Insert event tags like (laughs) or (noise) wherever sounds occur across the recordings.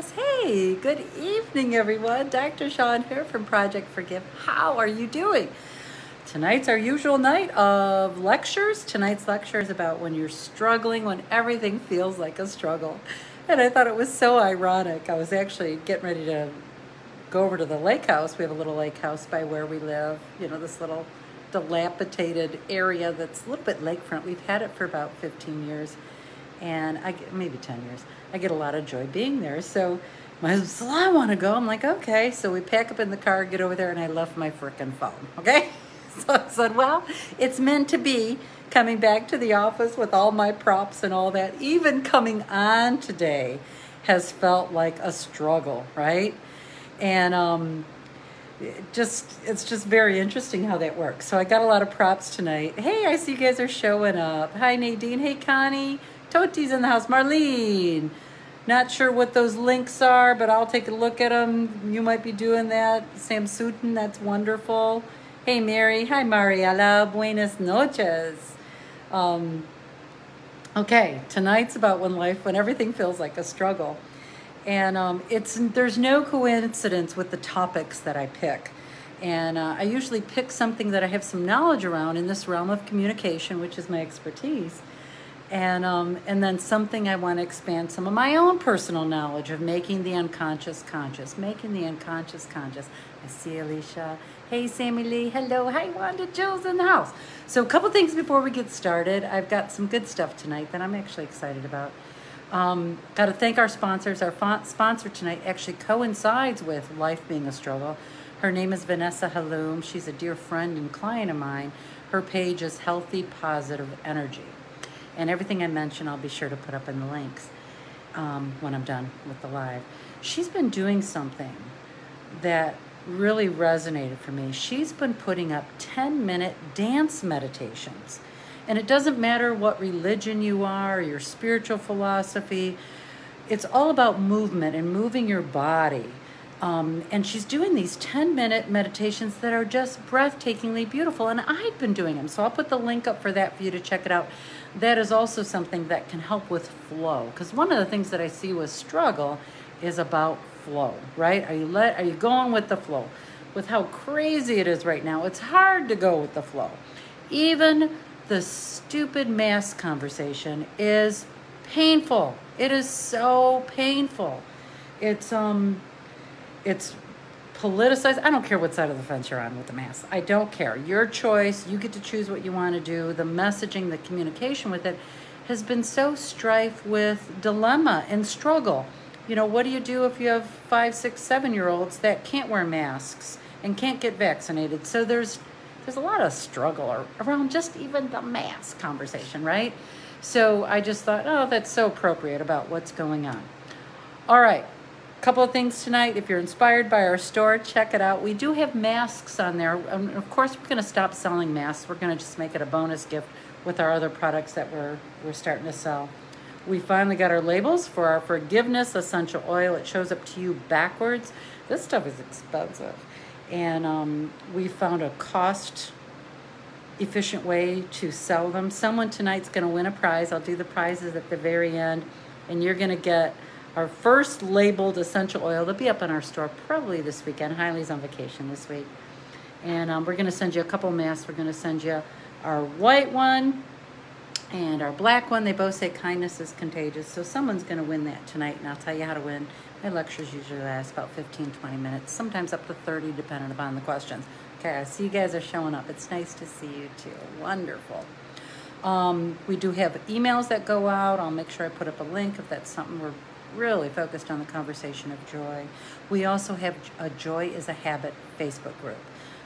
house. Hey, good evening, everyone. Dr. Shawne here from Project Forgive. How are you doing? Tonight's our usual night of lectures. Tonight's lecture is about when you're struggling, when everything feels like a struggle. And I thought it was so ironic. I was actually getting ready to go over to the lake house. We have a little lake house by where we live, you know, this little dilapidated area that's a little bit lakefront. We've had it for about 15 years and I maybe 10 years. I get a lot of joy being there. So my husband said, I want to go. I'm like, okay. So we pack up in the car, get over there, and I left my frickin' phone. (laughs) Okay. So I said, well, it's meant to be coming back to the office with all my props and all that. Even coming on today has felt like a struggle, right? And um, just it's just very interesting how that works. So I got a lot of props tonight. Hey, I see you guys are showing up. Hi Nadine. Hey Connie. Toti's in the house. Marlene. Not sure what those links are, but I'll take a look at them. You might be doing that. Sam Sutton, that's wonderful. Hey, Mary. Hi, Mariela. Buenas noches. Um, okay, tonight's about when life, when everything feels like a struggle. And um, it's there's no coincidence with the topics that I pick. And uh, I usually pick something that I have some knowledge around in this realm of communication, which is my expertise and um, and then something I want to expand some of my own personal knowledge of making the unconscious conscious, making the unconscious conscious. I see Alicia. Hey, Sammy Lee. Hello. Hi, Wanda. Jill's in the house. So, a couple things before we get started. I've got some good stuff tonight that I'm actually excited about. Um, got to thank our sponsors. Our sponsor tonight actually coincides with life being a struggle. Her name is Vanessa Haloum. She's a dear friend and client of mine. Her page is Healthy Positive Energy. And everything I mention, I'll be sure to put up in the links um, when I'm done with the live. She's been doing something that really resonated for me. She's been putting up 10 minute dance meditations. And it doesn't matter what religion you are, your spiritual philosophy, it's all about movement and moving your body. Um, and she's doing these 10 minute meditations that are just breathtakingly beautiful. And I've been doing them. So I'll put the link up for that for you to check it out that is also something that can help with flow. Because one of the things that I see with struggle is about flow, right? Are you let are you going with the flow? With how crazy it is right now, it's hard to go with the flow. Even the stupid mask conversation is painful. It is so painful. It's um it's politicized. I don't care what side of the fence you're on with the mask. I don't care. Your choice. You get to choose what you want to do. The messaging, the communication with it has been so strife with dilemma and struggle. You know, what do you do if you have five, six, seven year olds that can't wear masks and can't get vaccinated? So there's there's a lot of struggle around just even the mask conversation, right? So I just thought, oh, that's so appropriate about what's going on. All right, couple of things tonight. If you're inspired by our store, check it out. We do have masks on there. And of course, we're going to stop selling masks. We're going to just make it a bonus gift with our other products that we're, we're starting to sell. We finally got our labels for our Forgiveness Essential Oil. It shows up to you backwards. This stuff is expensive. And um, we found a cost efficient way to sell them. Someone tonight's going to win a prize. I'll do the prizes at the very end. And you're going to get our first labeled essential oil. They'll be up in our store probably this weekend. Heile's on vacation this week. And um, we're going to send you a couple masks. We're going to send you our white one and our black one. They both say kindness is contagious. So someone's going to win that tonight, and I'll tell you how to win. My lectures usually last about 15, 20 minutes, sometimes up to 30, depending upon the questions. Okay, I see you guys are showing up. It's nice to see you too. Wonderful. Um, we do have emails that go out. I'll make sure I put up a link if that's something we're really focused on the conversation of joy. We also have a Joy is a Habit Facebook group.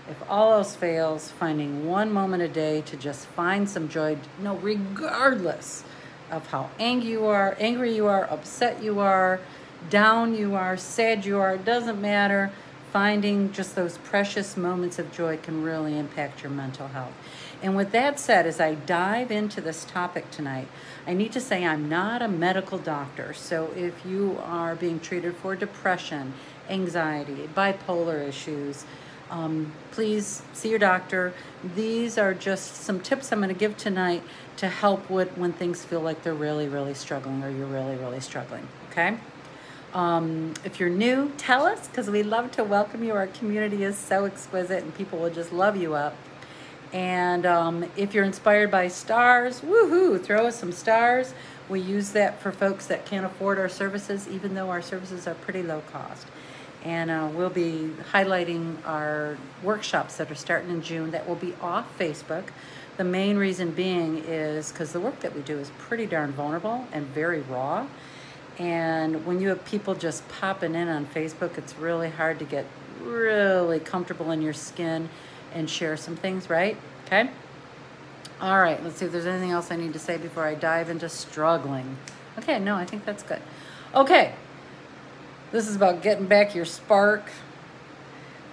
If all else fails, finding one moment a day to just find some joy, no, regardless of how angry you are, angry you are, upset you are, down you are, sad you are, it doesn't matter. Finding just those precious moments of joy can really impact your mental health. And with that said, as I dive into this topic tonight, I need to say I'm not a medical doctor. So if you are being treated for depression, anxiety, bipolar issues, um, please see your doctor. These are just some tips I'm going to give tonight to help with when things feel like they're really, really struggling or you're really, really struggling. Okay? Um, if you're new, tell us because we love to welcome you. Our community is so exquisite and people will just love you up. And um, if you're inspired by stars, woohoo, throw us some stars. We use that for folks that can't afford our services, even though our services are pretty low cost. And uh, we'll be highlighting our workshops that are starting in June that will be off Facebook. The main reason being is because the work that we do is pretty darn vulnerable and very raw. And when you have people just popping in on Facebook, it's really hard to get really comfortable in your skin and share some things, right? Okay? All right, let's see if there's anything else I need to say before I dive into struggling. Okay, no, I think that's good. Okay, this is about getting back your spark.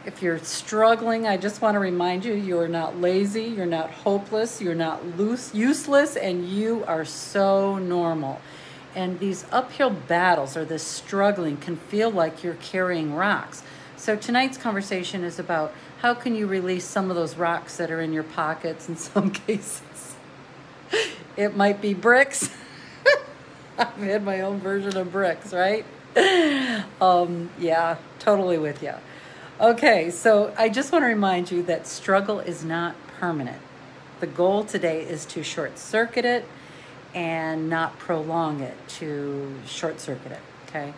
If you're struggling, I just want to remind you you're not lazy, you're not hopeless, you're not loose, useless, and you are so normal. And these uphill battles or this struggling can feel like you're carrying rocks. So tonight's conversation is about how can you release some of those rocks that are in your pockets in (laughs) some cases. It might be bricks. (laughs) I've had my own version of bricks, right? Um, yeah, totally with you. Okay, so I just want to remind you that struggle is not permanent. The goal today is to short circuit it and not prolong it to short circuit it. Okay.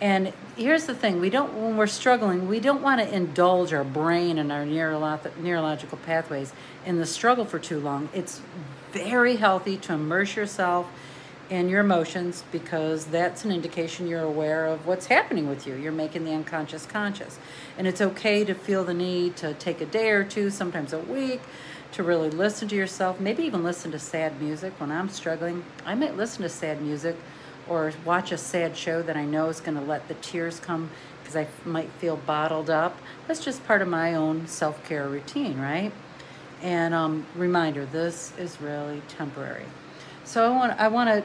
And here's the thing we don't, when we're struggling, we don't want to indulge our brain and our neurolog- neurological pathways in the struggle for too long. It's very healthy to immerse yourself in your emotions because that's an indication you're aware of what's happening with you. You're making the unconscious conscious. And it's okay to feel the need to take a day or two, sometimes a week, to really listen to yourself, maybe even listen to sad music. When I'm struggling, I might listen to sad music or watch a sad show that I know is going to let the tears come because I might feel bottled up. That's just part of my own self care routine, right? And um, reminder this is really temporary. So I want, I want to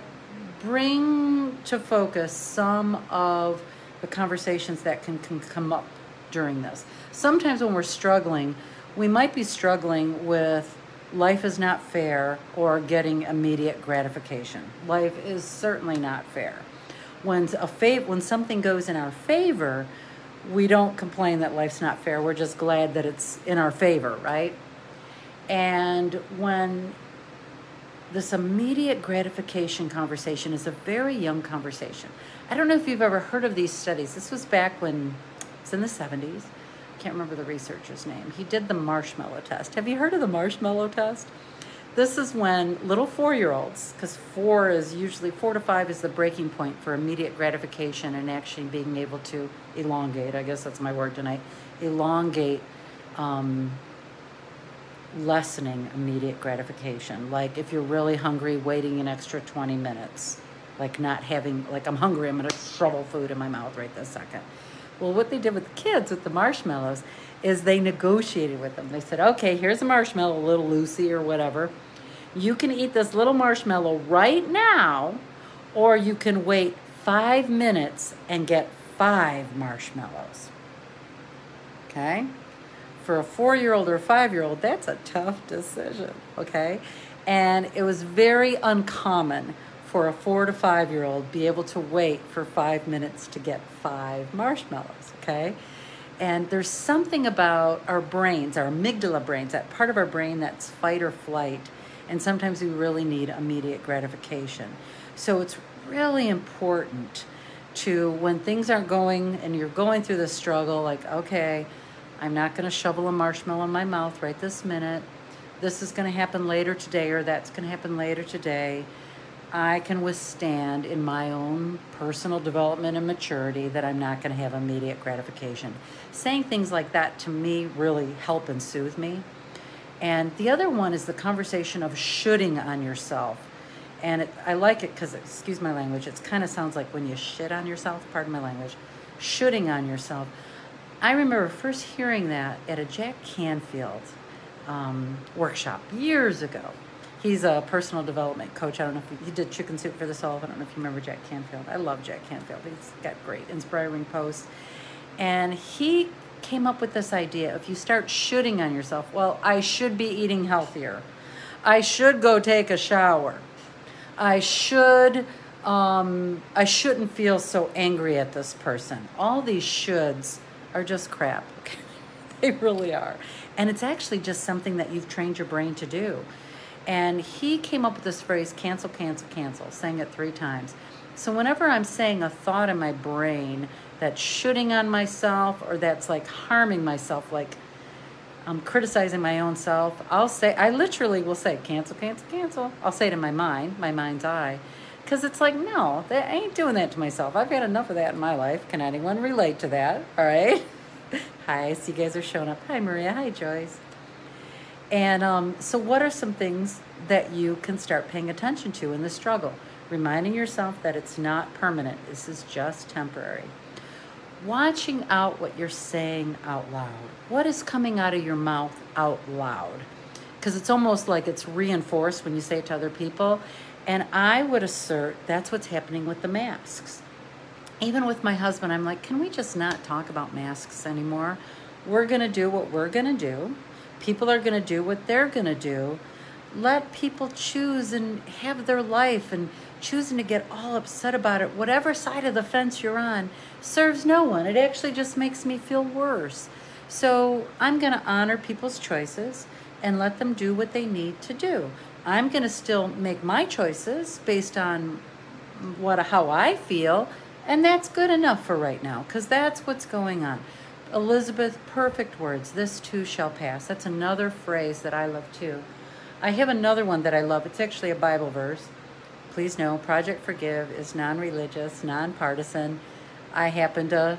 bring to focus some of the conversations that can, can come up during this. Sometimes when we're struggling, we might be struggling with life is not fair or getting immediate gratification. Life is certainly not fair. When a fav- when something goes in our favor, we don't complain that life's not fair. We're just glad that it's in our favor, right? And when this immediate gratification conversation is a very young conversation. I don't know if you've ever heard of these studies. This was back when it's in the 70s can't remember the researcher's name. He did the marshmallow test. Have you heard of the marshmallow test? This is when little four year olds, because four is usually four to five is the breaking point for immediate gratification and actually being able to elongate. I guess that's my word tonight. Elongate um, lessening immediate gratification. Like if you're really hungry, waiting an extra 20 minutes. Like not having, like I'm hungry, I'm to shovel food in my mouth right this second well, what they did with the kids with the marshmallows is they negotiated with them. They said, okay, here's a marshmallow, a little Lucy or whatever. You can eat this little marshmallow right now, or you can wait five minutes and get five marshmallows. Okay? For a four year old or five year old, that's a tough decision. Okay? And it was very uncommon for a four to five year old be able to wait for five minutes to get five marshmallows, okay? And there's something about our brains, our amygdala brains, that part of our brain that's fight or flight. And sometimes we really need immediate gratification. So it's really important to, when things aren't going and you're going through the struggle, like, okay, I'm not going to shovel a marshmallow in my mouth right this minute. This is going to happen later today, or that's going to happen later today I can withstand in my own personal development and maturity that I'm not going to have immediate gratification. Saying things like that to me really help and soothe me. And the other one is the conversation of shoulding on yourself. And it, I like it because, excuse my language, it kind of sounds like when you shit on yourself, pardon my language, shoulding on yourself. I remember first hearing that at a Jack Canfield um, workshop years ago He's a personal development coach. I don't know if he, he did Chicken Soup for the Soul. I don't know if you remember Jack Canfield. I love Jack Canfield. He's got great, inspiring posts. And he came up with this idea if you start shoulding on yourself, well, I should be eating healthier. I should go take a shower. I should Um, I shouldn't feel so angry at this person. All these shoulds are just crap. (laughs) they really are. And it's actually just something that you've trained your brain to do. And he came up with this phrase cancel, cancel, cancel, saying it three times. So whenever I'm saying a thought in my brain that's shoulding on myself or that's like harming myself, like I'm criticizing my own self, I'll say, I literally will say, cancel, cancel, cancel. I'll say it in my mind, my mind's eye. Because it's like, no, that, I ain't doing that to myself. I've had enough of that in my life. Can anyone relate to that? All right. (laughs) Hi, see you guys are showing up. Hi, Maria. Hi, Joyce. And um, so, what are some things that you can start paying attention to in the struggle? Reminding yourself that it's not permanent, this is just temporary. Watching out what you're saying out loud. What is coming out of your mouth out loud? Because it's almost like it's reinforced when you say it to other people. And I would assert that's what's happening with the masks. Even with my husband, I'm like, can we just not talk about masks anymore? We're going to do what we're going to do. People are going to do what they're going to do. Let people choose and have their life and choosing to get all upset about it, whatever side of the fence you're on, serves no one. It actually just makes me feel worse. So I'm going to honor people's choices and let them do what they need to do. I'm going to still make my choices based on what how I feel, and that's good enough for right now because that's what's going on. Elizabeth, perfect words. This too shall pass. That's another phrase that I love too. I have another one that I love. It's actually a Bible verse. Please know, Project Forgive is non-religious, non-partisan. I happen to,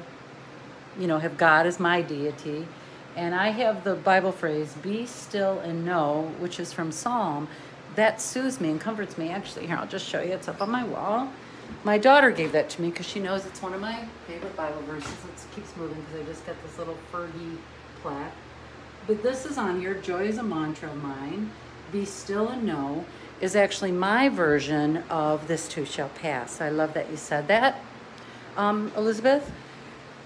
you know, have God as my deity. And I have the Bible phrase, be still and know, which is from Psalm that soothes me and comforts me. Actually, here, I'll just show you. It's up on my wall. My daughter gave that to me because she knows it's one of my favorite Bible verses. It keeps moving because I just got this little Fergie plaque. But this is on here. Joy is a mantra of mine. Be still and know is actually my version of this too shall pass. I love that you said that, um, Elizabeth.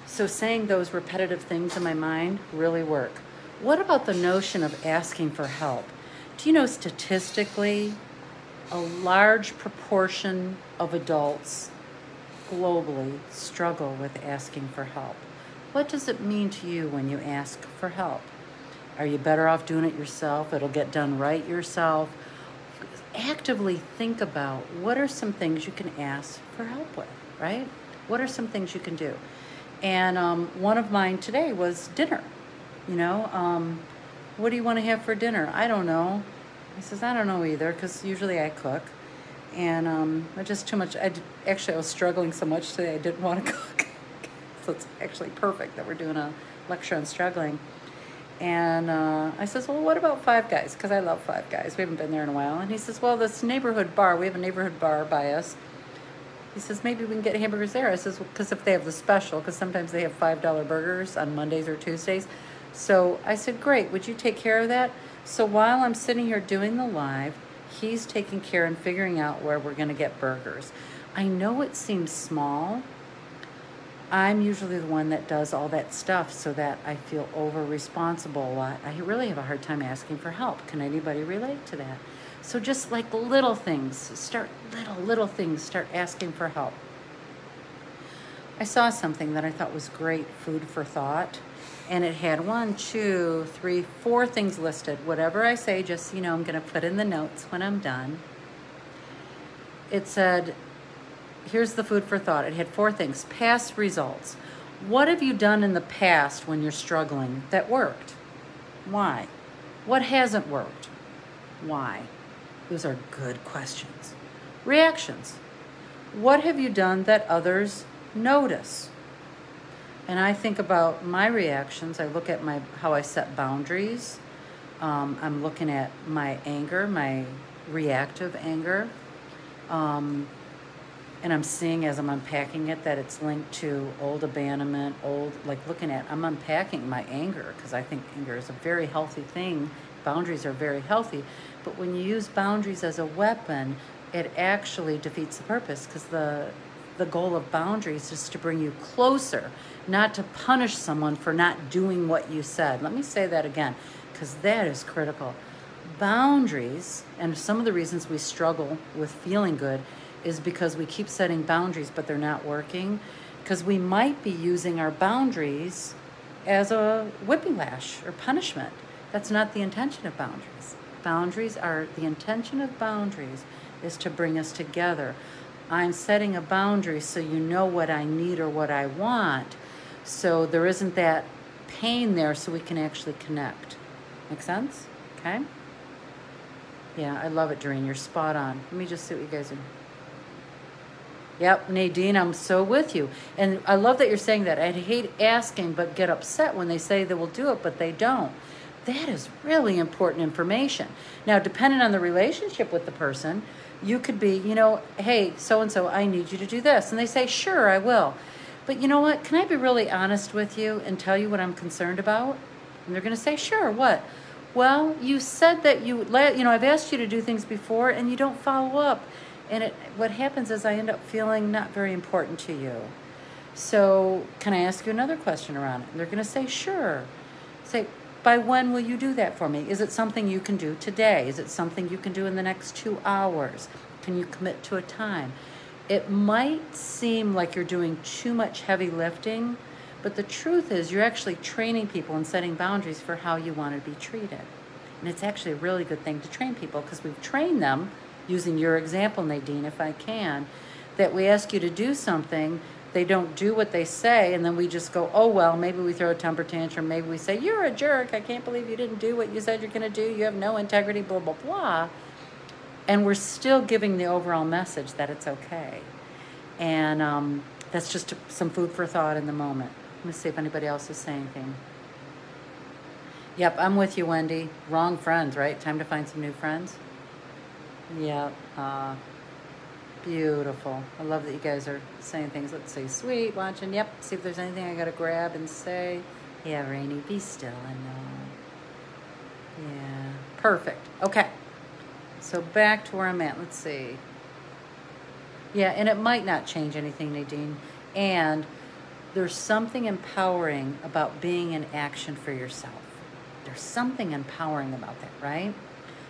So saying those repetitive things in my mind really work. What about the notion of asking for help? Do you know statistically, a large proportion of adults globally struggle with asking for help? What does it mean to you when you ask for help? Are you better off doing it yourself? It'll get done right yourself. Actively think about what are some things you can ask for help with, right? What are some things you can do? And um, one of mine today was dinner. You know, um, what do you want to have for dinner? I don't know. He says, I don't know either, because usually I cook. And um, just too much. I did, actually, I was struggling so much today, I didn't want to (laughs) cook. so it's actually perfect that we're doing a lecture on struggling. And uh, I says, well, what about Five Guys? Because I love Five Guys. We haven't been there in a while. And he says, well, this neighborhood bar, we have a neighborhood bar by us. He says, maybe we can get hamburgers there. I says, because well, if they have the special, because sometimes they have $5 burgers on Mondays or Tuesdays. So I said, great, would you take care of that? So while I'm sitting here doing the live, he's taking care and figuring out where we're going to get burgers. I know it seems small. I'm usually the one that does all that stuff so that I feel over responsible a lot. I really have a hard time asking for help. Can anybody relate to that? So just like little things, start little, little things, start asking for help. I saw something that I thought was great food for thought and it had one, two, three, four things listed. Whatever I say, just you know, I'm going to put in the notes when I'm done. It said, here's the food for thought. It had four things. Past results. What have you done in the past when you're struggling that worked? Why? What hasn't worked? Why? Those are good questions. Reactions. What have you done that others notice? And I think about my reactions. I look at my how I set boundaries. Um, I'm looking at my anger, my reactive anger, um, and I'm seeing as I'm unpacking it that it's linked to old abandonment, old like looking at. I'm unpacking my anger because I think anger is a very healthy thing. Boundaries are very healthy, but when you use boundaries as a weapon, it actually defeats the purpose because the the goal of boundaries is to bring you closer not to punish someone for not doing what you said. Let me say that again, because that is critical. Boundaries, and some of the reasons we struggle with feeling good, is because we keep setting boundaries, but they're not working. Because we might be using our boundaries as a whipping lash or punishment. That's not the intention of boundaries. Boundaries are the intention of boundaries is to bring us together. I'm setting a boundary so you know what I need or what I want. So there isn't that pain there so we can actually connect. Make sense? Okay? Yeah, I love it, Doreen. You're spot on. Let me just see what you guys are. Yep, Nadine, I'm so with you. And I love that you're saying that. I hate asking, but get upset when they say they will do it, but they don't. That is really important information. Now, depending on the relationship with the person, you could be, you know, hey, so and so, I need you to do this. And they say, sure, I will. But you know what? Can I be really honest with you and tell you what I'm concerned about? And they're going to say, sure, what? Well, you said that you you know, I've asked you to do things before and you don't follow up. And it, what happens is I end up feeling not very important to you. So, can I ask you another question around it? And they're going to say, sure. Say, by when will you do that for me? Is it something you can do today? Is it something you can do in the next two hours? Can you commit to a time? It might seem like you're doing too much heavy lifting, but the truth is you're actually training people and setting boundaries for how you want to be treated. And it's actually a really good thing to train people because we've trained them, using your example, Nadine, if I can, that we ask you to do something, they don't do what they say, and then we just go, oh, well, maybe we throw a temper tantrum. Maybe we say, you're a jerk. I can't believe you didn't do what you said you're going to do. You have no integrity, blah, blah, blah and we're still giving the overall message that it's okay. And um, that's just some food for thought in the moment. Let me see if anybody else is saying anything. Yep, I'm with you, Wendy. Wrong friends, right? Time to find some new friends. Yep. Uh, beautiful. I love that you guys are saying things. Let's see. Sweet, watching. Yep. See if there's anything I got to grab and say. Yeah, Rainy, be still. and know. Yeah. Perfect. Okay. So back to where I'm at. Let's see. Yeah, and it might not change anything, Nadine. And there's something empowering about being in action for yourself. There's something empowering about that, right?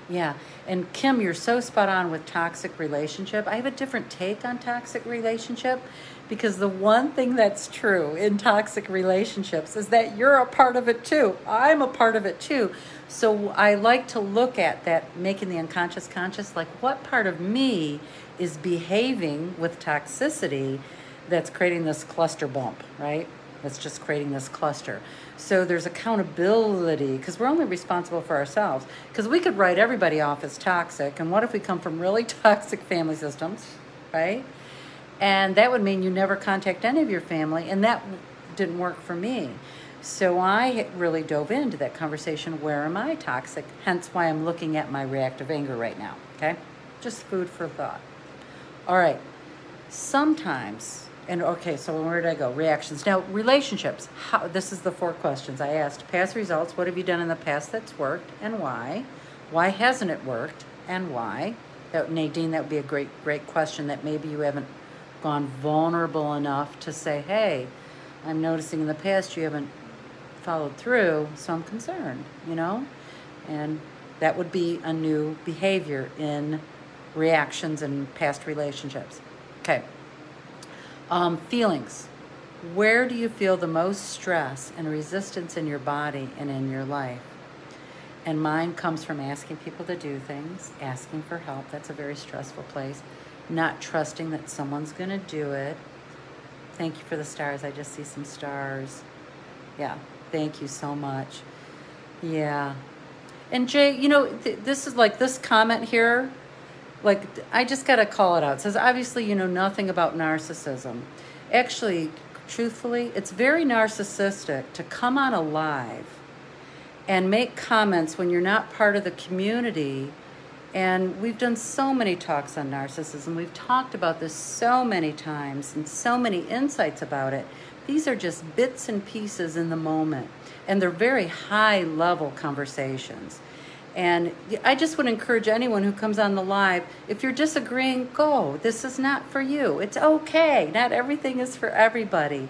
Yeah. And Kim, you're so spot on with toxic relationship. I have a different take on toxic relationship because the one thing that's true in toxic relationships is that you're a part of it too. I'm a part of it too. So I like to look at that, making the unconscious conscious, like what part of me is behaving with toxicity that's creating this cluster bump, right? That's just creating this cluster. So there's accountability because we're only responsible for ourselves. Because we could write everybody off as toxic. And what if we come from really (laughs) toxic family systems, right? And that would mean you never contact any of your family, and that didn't work for me. So I really dove into that conversation. Where am I toxic? Hence why I'm looking at my reactive anger right now. Okay? Just food for thought. All right. Sometimes, and okay, so where did I go? Reactions. Now, relationships. How, this is the four questions I asked. Past results. What have you done in the past that's worked and why? Why hasn't it worked and why? That, Nadine, that would be a great, great question that maybe you haven't gone vulnerable enough to say, hey, I'm noticing in the past you haven't followed through, so I'm concerned, you know? And that would be a new behavior in reactions and past relationships. Okay. Um, feelings. Where do you feel the most stress and resistance in your body and in your life? And mine comes from asking people to do things, asking for help. That's a very stressful place not trusting that someone's going to do it. Thank you for the stars. I just see some stars. Yeah, thank you so much. Yeah. And Jay, you know, th this is like this comment here, like, I just got to call it out. It says, obviously, you know nothing about narcissism. Actually, truthfully, it's very narcissistic to come on a live and make comments when you're not part of the community and we've done so many talks on narcissism. We've talked about this so many times and so many insights about it. These are just bits and pieces in the moment, and they're very high level conversations. And I just would encourage anyone who comes on the live, if you're disagreeing, go. This is not for you. It's okay. Not everything is for everybody.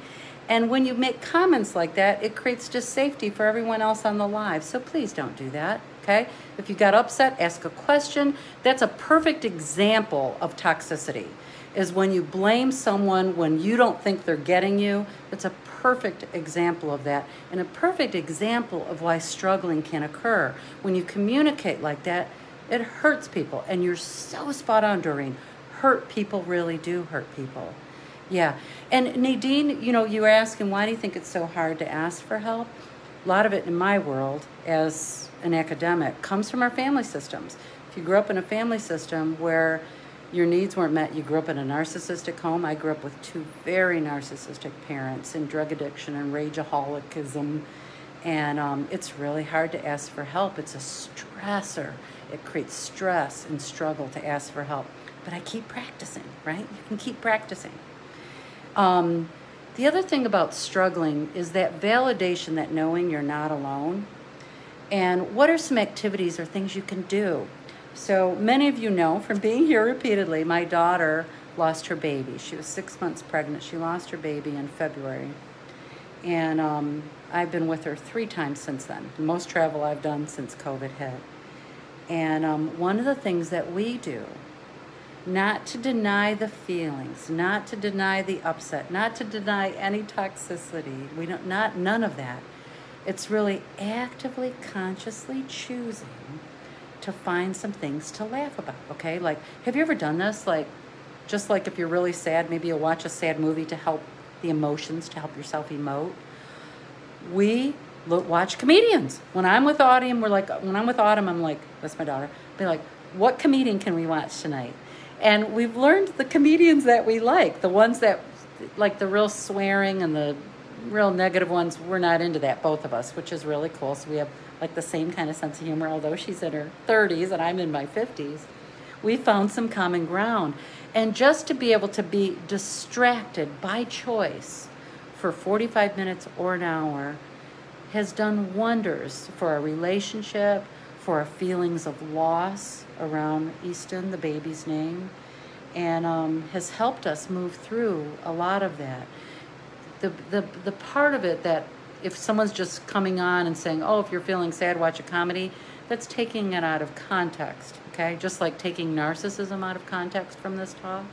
And when you make comments like that, it creates just safety for everyone else on the live. So please don't do that okay? If you got upset, ask a question. That's a perfect example of toxicity is when you blame someone when you don't think they're getting you. It's a perfect example of that and a perfect example of why struggling can occur. When you communicate like that, it hurts people. And you're so spot on, Doreen. Hurt people really do hurt people. Yeah. And Nadine, you know, you were asking, why do you think it's so hard to ask for help? A lot of it in my world as an academic comes from our family systems. If you grew up in a family system where your needs weren't met, you grew up in a narcissistic home. I grew up with two very narcissistic parents in drug addiction and rageaholicism. And um, it's really hard to ask for help. It's a stressor. It creates stress and struggle to ask for help. But I keep practicing, right? You can keep practicing. Um, the other thing about struggling is that validation that knowing you're not alone. And what are some activities or things you can do? So many of you know from being here repeatedly, my daughter lost her baby. She was six months pregnant. She lost her baby in February. And um, I've been with her three times since then. The most travel I've done since COVID hit. And um, one of the things that we do, not to deny the feelings, not to deny the upset, not to deny any toxicity, we don't, not none of that. It's really actively, consciously choosing to find some things to laugh about, okay? Like, have you ever done this? Like, just like if you're really sad, maybe you'll watch a sad movie to help the emotions, to help yourself emote. We look, watch comedians. When I'm with Autumn, we're like, when I'm with Autumn, I'm like, that's my daughter, be like, what comedian can we watch tonight? And we've learned the comedians that we like, the ones that, like the real swearing and the real negative ones, we're not into that, both of us, which is really cool. So we have like the same kind of sense of humor, although she's in her 30s and I'm in my 50s. We found some common ground. And just to be able to be distracted by choice for 45 minutes or an hour has done wonders for our relationship, for our feelings of loss around Easton, the baby's name, and um, has helped us move through a lot of that. The, the, the part of it that if someone's just coming on and saying, oh, if you're feeling sad, watch a comedy, that's taking it out of context, okay? Just like taking narcissism out of context from this talk.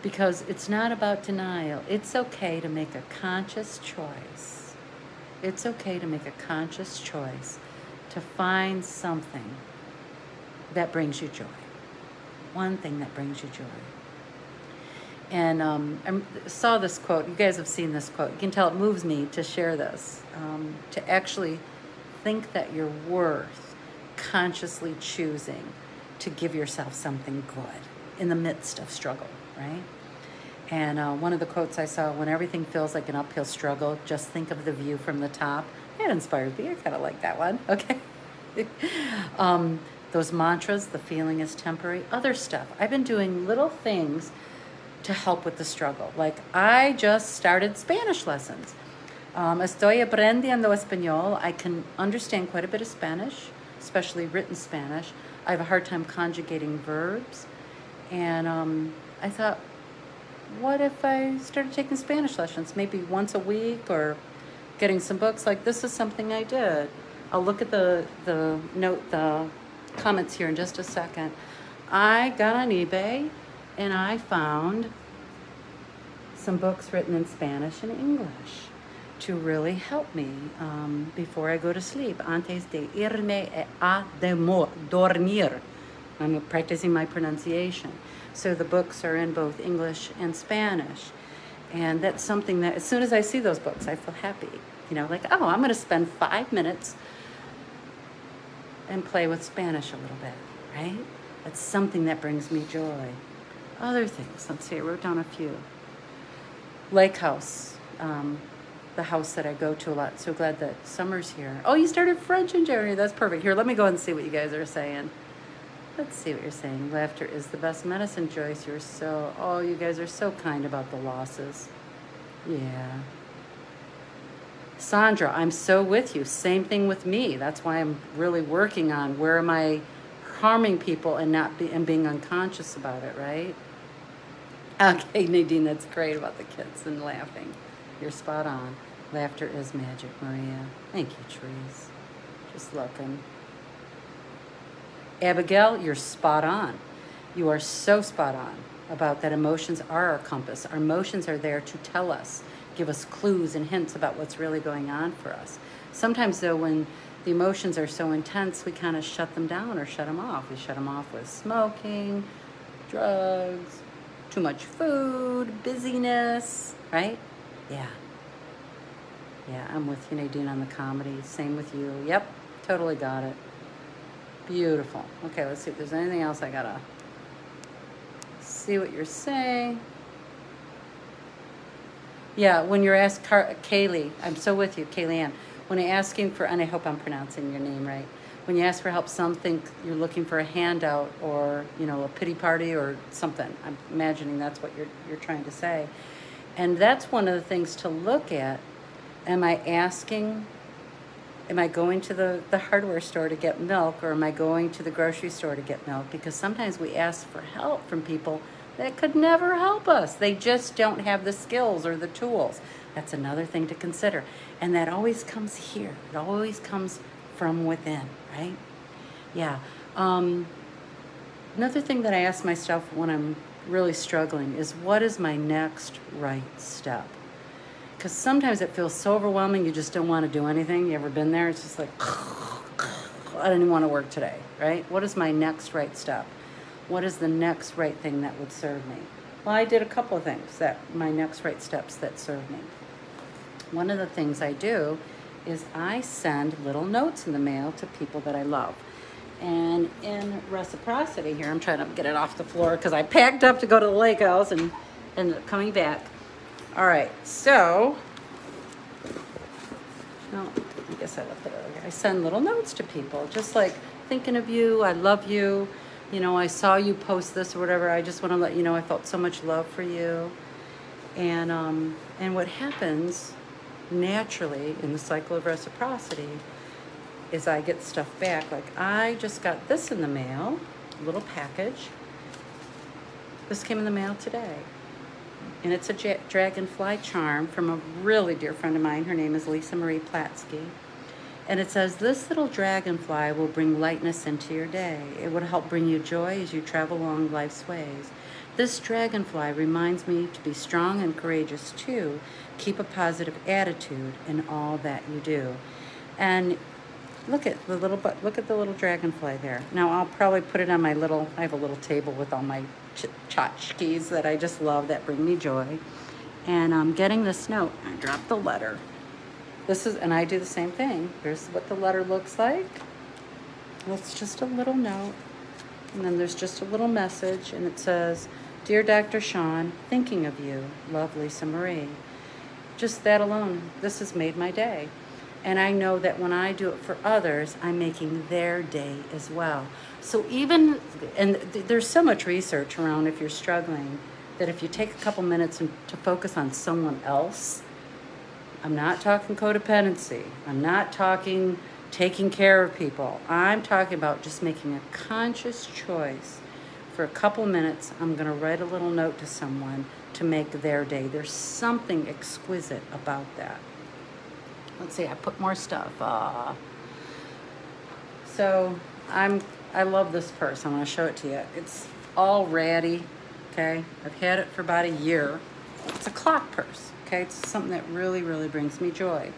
Because it's not about denial. It's okay to make a conscious choice. It's okay to make a conscious choice to find something that brings you joy. One thing that brings you joy. And um, I saw this quote. You guys have seen this quote. You can tell it moves me to share this. Um, to actually think that you're worth consciously choosing to give yourself something good in the midst of struggle, right? And uh, one of the quotes I saw when everything feels like an uphill struggle, just think of the view from the top. It inspired me. I kind of like that one. (laughs) Okay. um, those mantras, the feeling is temporary, other stuff. I've been doing little things to help with the struggle. Like I just started Spanish lessons. Um, estoy aprendiendo español. I can understand quite a bit of Spanish, especially written Spanish. I have a hard time conjugating verbs. And um, I thought, what if I started taking Spanish lessons, maybe once a week or getting some books? Like this is something I did. I'll look at the, the note, the comments here in just a second. I got on eBay and I found some books written in Spanish and English to really help me um, before I go to sleep. Antes de irme a dormir. I'm practicing my pronunciation. So the books are in both English and Spanish. And that's something that, as soon as I see those books, I feel happy. You know, like, oh, I'm going to spend five minutes and play with Spanish a little bit, right? That's something that brings me joy. Other things, let's see, I wrote down a few. Lake House, um, the house that I go to a lot. So glad that summer's here. Oh, you started French in January. That's perfect. Here, let me go and see what you guys are saying. Let's see what you're saying. Laughter is the best medicine, Joyce. You're so, oh, you guys are so kind about the losses. Yeah. Sandra, I'm so with you. Same thing with me. That's why I'm really working on where am I harming people and not be, and being unconscious about it, right? Okay, Nadine, that's great about the kids and laughing. You're spot on. Laughter is magic, Maria. Thank you, Trees. Just looking. Abigail, you're spot on. You are so spot on. about that emotions are our compass. Our emotions are there to tell us, give us clues and hints about what's really going on for us. Sometimes, though, when the emotions are so intense, we kind of shut them down or shut them off. We shut them off with smoking, drugs, too much food, busyness, right? Yeah. Yeah, I'm with you, Nadine, on the comedy. Same with you. Yep, totally got it. Beautiful. Okay, let's see if there's anything else I gotta see what you're saying. Yeah, when you're asked, Kaylee, I'm so with you, Kaylee Ann. When you're asking for, and I hope I'm pronouncing your name right, when you ask for help, some think you're looking for a handout or, you know, a pity party or something. I'm imagining that's what you're, you're trying to say. And that's one of the things to look at. Am I asking, am I going to the, the hardware store to get milk or am I going to the grocery store to get milk? Because sometimes we ask for help from people that could never help us. They just don't have the skills or the tools. That's another thing to consider. And that always comes here. It always comes from within, right? Yeah. Um, another thing that I ask myself when I'm really struggling is what is my next right step? Because sometimes it feels so overwhelming you just don't want to do anything. You ever been there? It's just like, I don't even want to work today, right? What is my next right step? what is the next right thing that would serve me? Well, I did a couple of things that my next right steps that serve me. One of the things I do is I send little notes in the mail to people that I love. And in reciprocity here, I'm trying to get it off the floor because I packed up to go to the lake house and ended up coming back. All right, so, no, I guess I left it earlier. I send little notes to people, just like thinking of you, I love you, you know, I saw you post this or whatever. I just want to let you know I felt so much love for you. And, um, and what happens naturally in the cycle of reciprocity is I get stuff back. Like I just got this in the mail, a little package. This came in the mail today. And it's a dragonfly charm from a really dear friend of mine. Her name is Lisa Marie Platsky. And it says, This little dragonfly will bring lightness into your day. It will help bring you joy as you travel along life's ways. This dragonfly reminds me to be strong and courageous too. Keep a positive attitude in all that you do. And look at the little look at the little dragonfly there. Now I'll probably put it on my little I have a little table with all my ch tchotchkes that I just love that bring me joy. And I'm getting this note. I dropped the letter. This is, and I do the same thing. Here's what the letter looks like. It's just a little note. And then there's just a little message, and it says, Dear Dr. Shawne, thinking of you, love Lisa Marie. Just that alone, this has made my day. And I know that when I do it for others, I'm making their day as well. So even, and th there's so much research around if you're struggling, that if you take a couple minutes to focus on someone else, I'm not talking codependency. I'm not talking taking care of people. I'm talking about just making a conscious choice. For a couple minutes, I'm going to write a little note to someone to make their day. There's something exquisite about that. Let's see, I put more stuff. Uh, so I'm, I love this purse. I'm going to show it to you. It's all ratty, okay? I've had it for about a year. It's a clock purse okay? It's something that really, really brings me joy.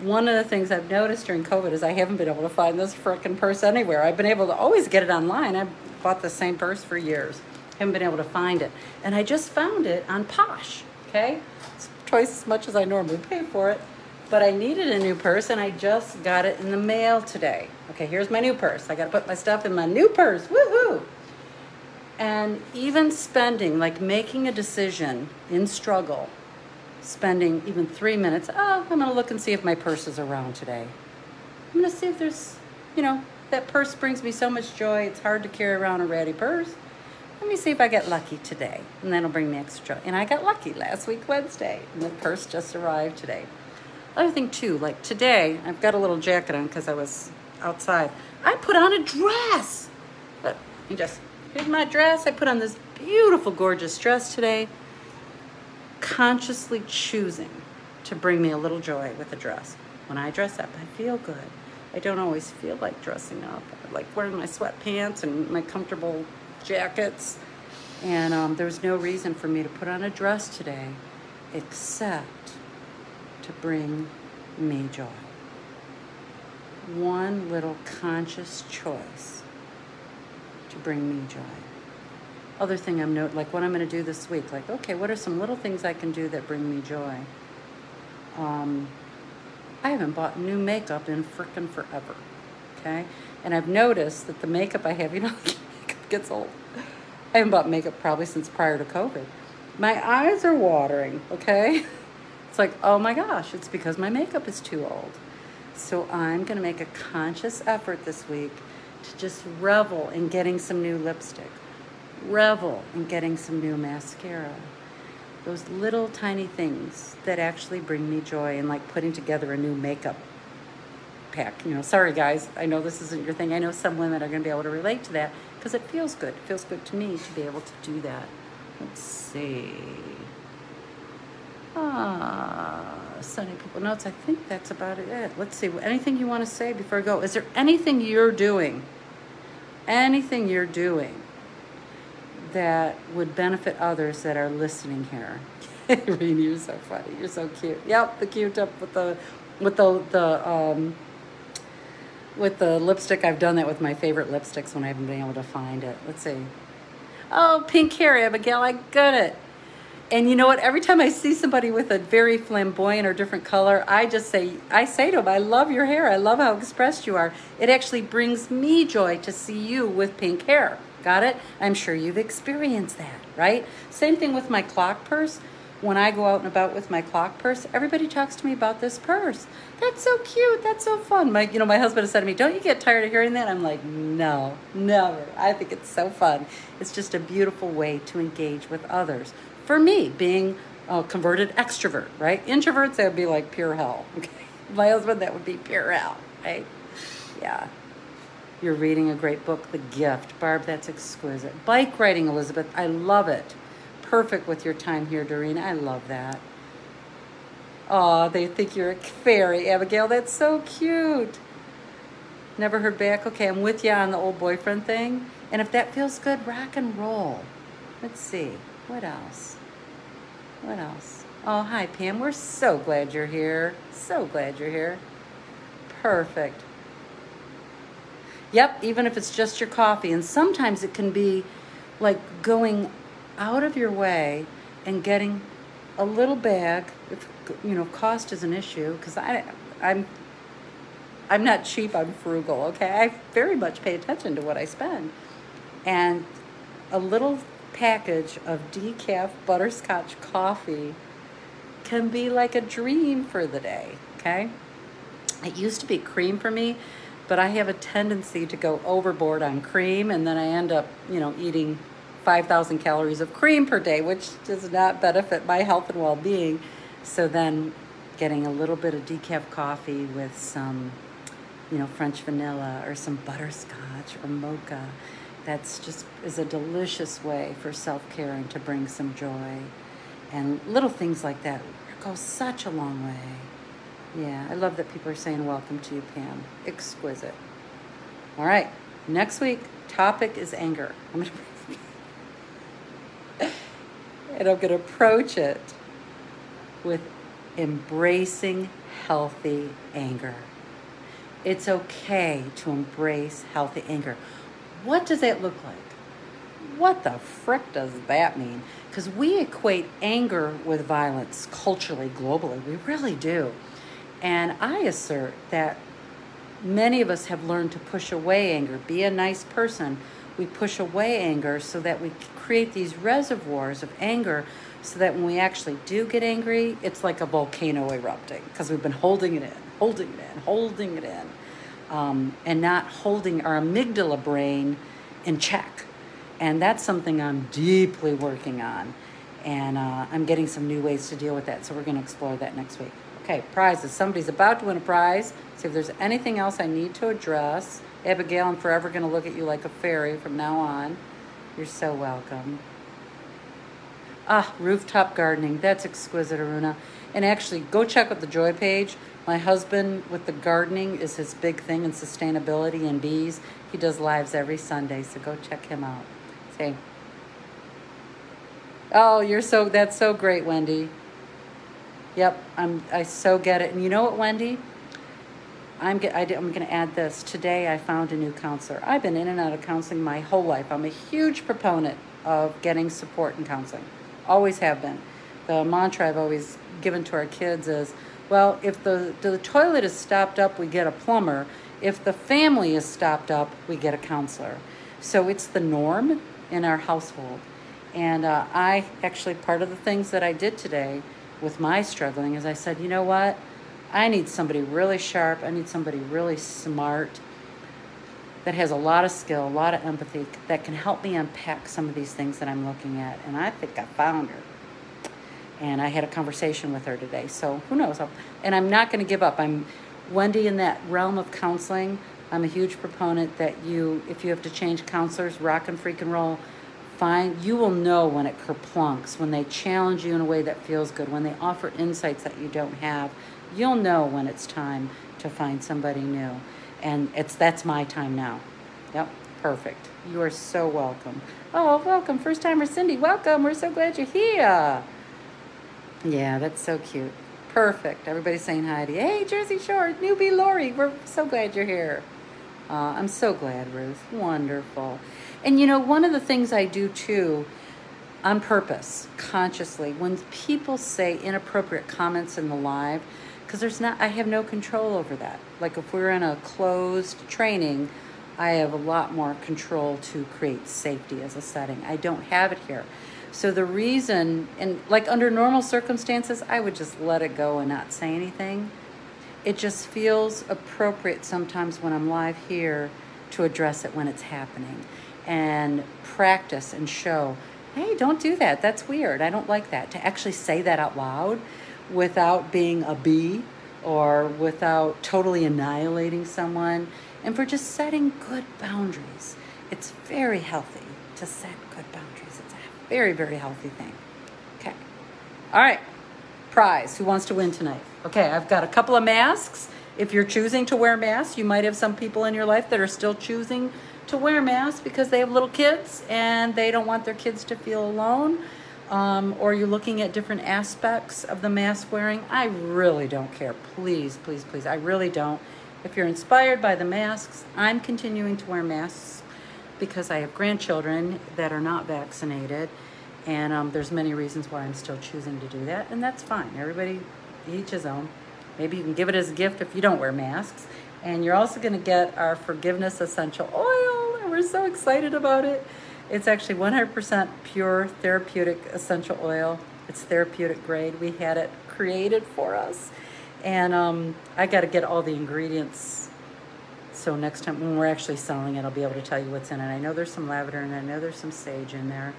One of the things I've noticed during COVID is I haven't been able to find this frickin' purse anywhere. I've been able to always get it online. I bought the same purse for years. Haven't been able to find it. And I just found it on Posh, okay? It's twice as much as I normally pay for it. But I needed a new purse and I just got it in the mail today. Okay, here's my new purse. I gotta put my stuff in my new purse, woohoo! And even spending, like making a decision in struggle spending even three minutes, oh, I'm going to look and see if my purse is around today. I'm going to see if there's, you know, that purse brings me so much joy. It's hard to carry around a ratty purse. Let me see if I get lucky today, and that'll bring me extra joy. And I got lucky last week, Wednesday, and the purse just arrived today. Other thing too, like today, I've got a little jacket on because I was outside. I put on a dress. But you just, here's my dress. I put on this beautiful, gorgeous dress today consciously choosing to bring me a little joy with a dress. When I dress up, I feel good. I don't always feel like dressing up. I like wearing my sweatpants and my comfortable jackets And um, there was no reason for me to put on a dress today except to bring me joy. One little conscious choice to bring me joy. Other thing I'm note like what I'm going to do this week, like okay, what are some little things I can do that bring me joy? Um, I haven't bought new makeup in frickin' forever. Okay, and I've noticed that the makeup I have, you know, (laughs) gets old. I haven't bought makeup probably since prior to COVID. My eyes are watering. Okay, (laughs) it's like oh my gosh, it's because my makeup is too old. So I'm going to make a conscious effort this week to just revel in getting some new lipstick, revel in getting some new mascara. Those little tiny things that actually bring me joy and like putting together a new makeup pack. You know, sorry guys, I know this isn't your thing. I know some women are going to be able to relate to that because it feels good. It feels good to me to be able to do that. Let's see. Ah, sending people notes. I think that's about it. Let's see. Anything you want to say before I go? Is there anything you're doing anything you're doing that would benefit others that are listening here. (laughs) Irene, you're so funny. You're so cute. Yep, the cute up with the with the the um with the lipstick. I've done that with my favorite lipsticks when I haven't been able to find it. Let's see. Oh, pink hair, Abigail. I got it. And you know what? Every time I see somebody with a very flamboyant or different color, I just say, I say to them, I love your hair. I love how expressed you are. It actually brings me joy to see you with pink hair. Got it? I'm sure you've experienced that, right? Same thing with my clock purse. When I go out and about with my clock purse, everybody talks to me about this purse. That's so cute. That's so fun. My, you know, my husband has said to me, "Don't you get tired of hearing that?" I'm like, "No, never. I think it's so fun. It's just a beautiful way to engage with others." for me, being a converted extrovert, right? Introverts, that would be like pure hell. (laughs) Okay. My husband, that would be pure hell, right? Yeah. You're reading a great book, The Gift. Barb, that's exquisite. Bike riding, Elizabeth, I love it. Perfect with your time here, Doreen. I love that. Oh, they think you're a fairy, Abigail. That's so cute. Never heard back. Okay, I'm with you on the old boyfriend thing. And if that feels good, rock and roll. Let's see. What else? What else? Oh, hi, Pam. We're so glad you're here. So glad you're here. Perfect. Yep, even if it's just your coffee. And sometimes it can be like going out of your way and getting a little bag. If, you know, cost is an issue because I, I'm, I'm not cheap. I'm frugal. Okay, I very much pay attention to what I spend, and a little package of decaf butterscotch coffee can be like a dream for the day, okay? It used to be cream for me, but I have a tendency to go overboard on cream and then I end up, you know, eating 5,000 calories of cream per day, which does not benefit my health and well-being. So then getting a little bit of decaf coffee with some, you know, French vanilla or some butterscotch or mocha that's just is a delicious way for self-care and to bring some joy and little things like that go such a long way yeah i love that people are saying welcome to you pam exquisite all right next week topic is anger i'm gonna (laughs) and i'm gonna approach it with embracing healthy anger it's okay to embrace healthy anger what does that look like? What the frick does that mean? Because we equate anger with violence culturally, globally. We really do. And I assert that many of us have learned to push away anger, be a nice person. We push away anger so that we create these reservoirs of anger so that when we actually do get angry, it's like a volcano erupting because we've been holding it in, holding it in, holding it in um, and not holding our amygdala brain in check. And that's something I'm deeply working on. And uh, I'm getting some new ways to deal with that. So we're going to explore that next week. Okay, prizes. Somebody's about to win a prize. See if there's anything else I need to address. Abigail, I'm forever going to look at you like a fairy from now on. You're so welcome. Ah, rooftop gardening. That's exquisite, Aruna. And actually, go check out the Joy page. My husband, with the gardening, is his big thing and sustainability and bees. He does lives every Sunday, so go check him out. Say, Oh, you're so that's so great, Wendy. Yep, I'm I so get it. And you know what, Wendy? I'm I, I'm going to add this. Today I found a new counselor. I've been in and out of counseling my whole life. I'm a huge proponent of getting support in counseling. Always have been. The mantra I've always given to our kids is, well, if the, the toilet is stopped up, we get a plumber. If the family is stopped up, we get a counselor. So it's the norm in our household. And uh, I actually, part of the things that I did today with my struggling is I said, you know what? I need somebody really sharp. I need somebody really smart that has a lot of skill, a lot of empathy, that can help me unpack some of these things that I'm looking at. And I think I found her. And I had a conversation with her today. So who knows? And I'm not going to give up. I'm Wendy in that realm of counseling. I'm a huge proponent that you, if you have to change counselors, rock and freaking roll, find you will know when it kerplunks, when they challenge you in a way that feels good, when they offer insights that you don't have You'll know when it's time to find somebody new. And it's that's my time now. Yep, perfect. You are so welcome. Oh, welcome, first timer Cindy. Welcome. We're so glad you're here. Yeah, that's so cute. Perfect. Everybody's saying hi to you. Hey, Jersey Shore, newbie Lori. We're so glad you're here. Uh, I'm so glad, Ruth. Wonderful. And you know, one of the things I do too, on purpose, consciously, when people say inappropriate comments in the live, because there's not i have no control over that. Like if we're in a closed training i have a lot more control to create safety as a setting. I don't have it here. So the reason and like under normal circumstances i would just let it go and not say anything. It just feels appropriate sometimes when i'm live here to address it when it's happening and practice and show hey don't do that that's weird i don't like that to actually say that out loud without being a bee or without totally annihilating someone, and for just setting good boundaries. It's very healthy to set good boundaries. It's a very, very healthy thing. Okay. All right. Prize. Who wants to win tonight? Okay, I've got a couple of masks. If you're choosing to wear masks, you might have some people in your life that are still choosing to wear masks because they have little kids and they don't want their kids to feel alone um, or you're looking at different aspects of the mask wearing, I really don't care. Please, please, please, I really don't. If you're inspired by the masks, I'm continuing to wear masks because I have grandchildren that are not vaccinated, and um, there's many reasons why I'm still choosing to do that, and that's fine. Everybody, each his own. Maybe you can give it as a gift if you don't wear masks. And you're also going to get our forgiveness essential oil, we're so excited about it. It's actually 100% pure therapeutic essential oil. It's therapeutic grade. We had it created for us. And um, I got to get all the ingredients. So next time when we're actually selling it, I'll be able to tell you what's in it. I know there's some lavender and I know there's some sage in there.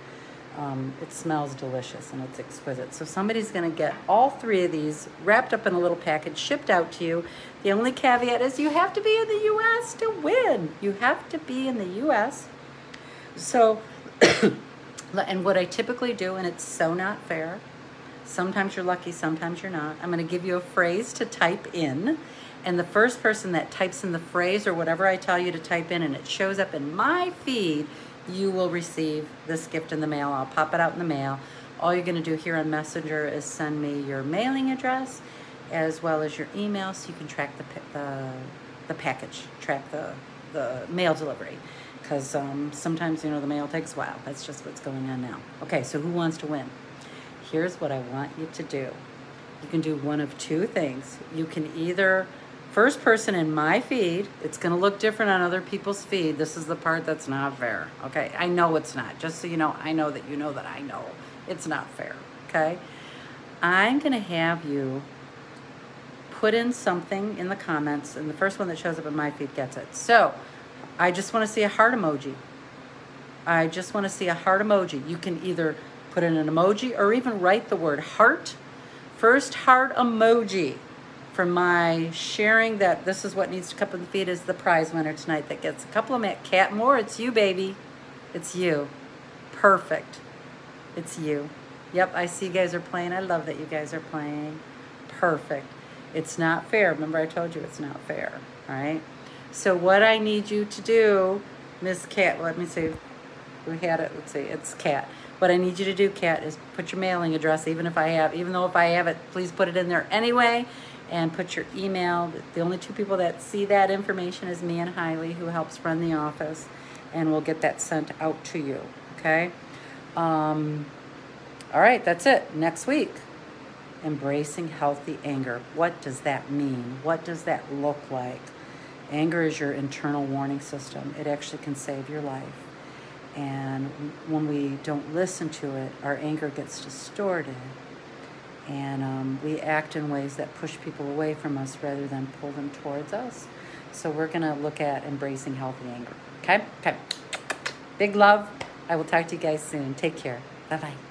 Um, it smells delicious and it's exquisite. So somebody's going to get all three of these wrapped up in a little package, shipped out to you. The only caveat is you have to be in the U.S. to win. You have to be in the U.S. So, (coughs) and what I typically do, and it's so not fair, sometimes you're lucky, sometimes you're not. I'm going to give you a phrase to type in. And the first person that types in the phrase or whatever I tell you to type in and it shows up in my feed, you will receive this gift in the mail. I'll pop it out in the mail. All you're going to do here on Messenger is send me your mailing address as well as your email so you can track the, the, the package, track the, the mail delivery because um, sometimes, you know, the mail takes a while. That's just what's going on now. Okay, so who wants to win? Here's what I want you to do. You can do one of two things. You can either, first person in my feed, it's going to look different on other people's feed. This is the part that's not fair. Okay, I know it's not. Just so you know, I know that you know that I know it's not fair. Okay, I'm going to have you put in something in the comments, and the first one that shows up in my feed gets it. So, I just want to see a heart emoji. I just want to see a heart emoji. You can either put in an emoji or even write the word heart. First heart emoji for my sharing that this is what needs to come in the feed is the prize winner tonight that gets a couple of cat more. It's you, baby. It's you. Perfect. It's you. Yep, I see you guys are playing. I love that you guys are playing. Perfect. It's not fair. Remember I told you it's not fair. Right. So what I need you to do, Miss Cat, let me see, we had it, let's see, it's Cat. What I need you to do, Cat, is put your mailing address, even if I have, even though if I have it, please put it in there anyway, and put your email. The only two people that see that information is me and Hiley, who helps run the office, and we'll get that sent out to you. Okay. Um, all right, that's it. Next week, embracing healthy anger. What does that mean? What does that look like? Anger is your internal warning system. It actually can save your life. And when we don't listen to it, our anger gets distorted. And um, we act in ways that push people away from us rather than pull them towards us. So we're going to look at embracing healthy anger. Okay? Okay. Big love. I will talk to you guys soon. Take care. Bye bye.